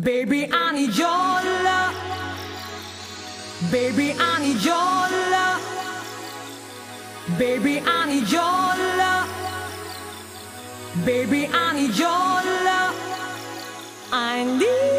Baby, I need your love. Baby, I need your love. Baby, I need your love. Baby, I need your love. I need.